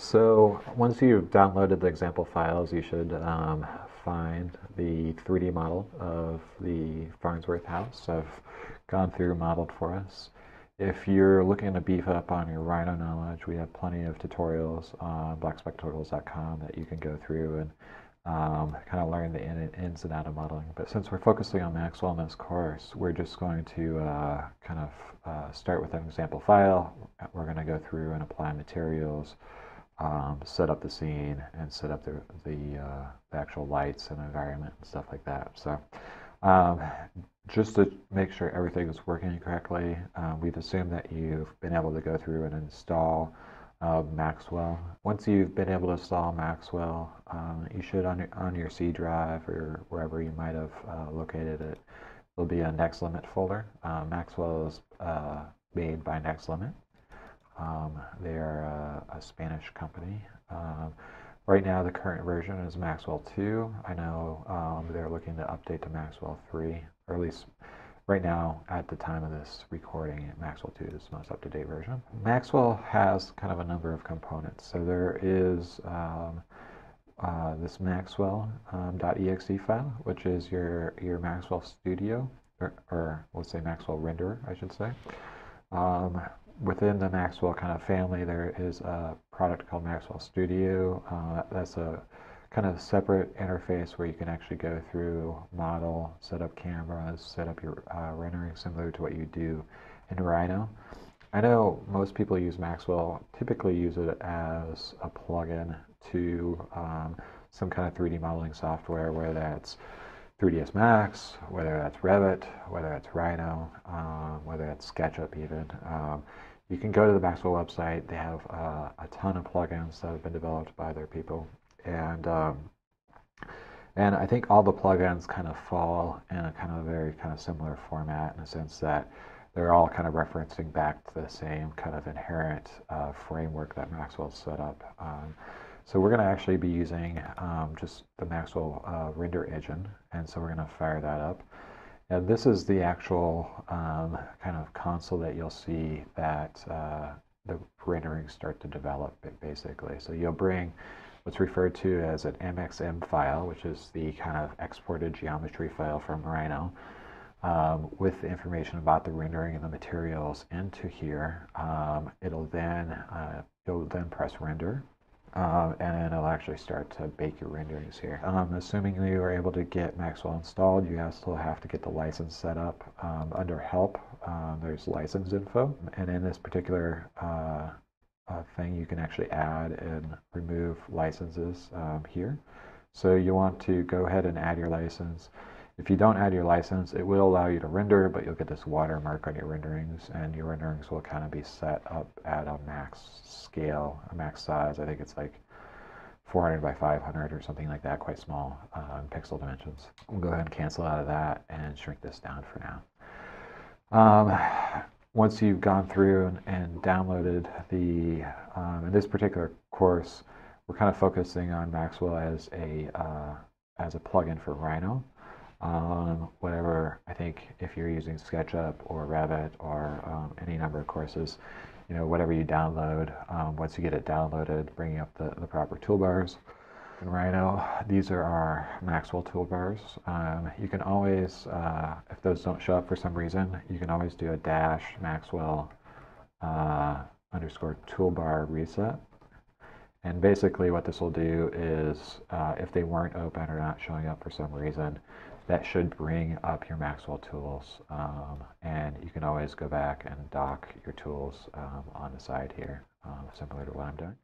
So once you've downloaded the example files, you should um, find the 3D model of the Farnsworth house. I've gone through modeled for us. If you're looking to beef up on your Rhino knowledge, we have plenty of tutorials on blackspectutorials.com that you can go through and um, kind of learn the ins and outs of modeling. But since we're focusing on Maxwell in this course, we're just going to uh, kind of uh, start with an example file. We're going to go through and apply materials, um, set up the scene, and set up the, the, uh, the, actual lights and environment and stuff like that. So um, just to make sure everything is working correctly, uh, we've assumed that you've been able to go through and install uh, Maxwell. Once you've been able to install Maxwell, um, you should on your, on your C drive or wherever you might have uh, located it, there'll be a Next Limit folder. Uh, Maxwell is uh, made by Next Limit. Um, they are a, Spanish company. Um, right now, the current version is Maxwell 2. I know um, they're looking to update to Maxwell 3, or at least right now, at the time of this recording, Maxwell 2 is the most up-to-date version. Maxwell has kind of a number of components. So there is um, uh, this Maxwell.exe um, file, which is your, your Maxwell Studio, or, or let's say Maxwell renderer, I should say. Um, within the Maxwell kind of family, there is a product called Maxwell Studio. Uh, that's a kind of separate interface where you can actually go through model, set up cameras, set up your uh, rendering similar to what you do in Rhino. I know most people use Maxwell, typically use it as a plugin to um, some kind of 3D modeling software, whether that's 3ds Max, whether that's Revit, whether that's Rhino, um, whether that's SketchUp even. Um, you can go to the Maxwell website. They have uh, a ton of plugins that have been developed by their people, and um, and I think all the plugins kind of fall in a kind of very kind of similar format in the sense that they're all kind of referencing back to the same kind of inherent uh, framework that Maxwell set up. Um, so we're going to actually be using um, just the Maxwell uh, render engine, and so we're going to fire that up. And this is the actual um, kind of console that you'll see that uh, the renderings start to develop basically. So you'll bring what's referred to as an MXM file, which is the kind of exported geometry file from Rhino, um, with information about the rendering and the materials into here. Um, it'll then uh, you'll then press render, um, and then it'll actually start to bake your renderings here. Um, assuming you are able to get Maxwell installed, you still have to get the license set up. Um, under help, um, there's license info, and in this particular uh, uh, thing, you can actually add and remove licenses um, here. So you want to go ahead and add your license. If you don't add your license, it will allow you to render, but you'll get this watermark on your renderings, and your renderings will kind of be set up at a max scale, a max size. I think it's like 400 by 500 or something like that, quite small uh, pixel dimensions. We'll go ahead and cancel out of that and shrink this down for now. Um, once you've gone through and, and downloaded the, um, in this particular course, we're kind of focusing on Maxwell as a, uh, as a plugin for Rhino um, whatever. I think if you're using SketchUp or Revit or um, any number of courses, you know, whatever you download, um, once you get it downloaded, bringing up the, the proper toolbars. In Rhino, these are our Maxwell toolbars. Um, you can always, uh, if those don't show up for some reason, you can always do a dash Maxwell uh, underscore toolbar reset. And basically what this will do is uh, if they weren't open or not showing up for some reason, that should bring up your Maxwell tools. Um, and you can always go back and dock your tools um, on the side here, um, similar to what I'm doing.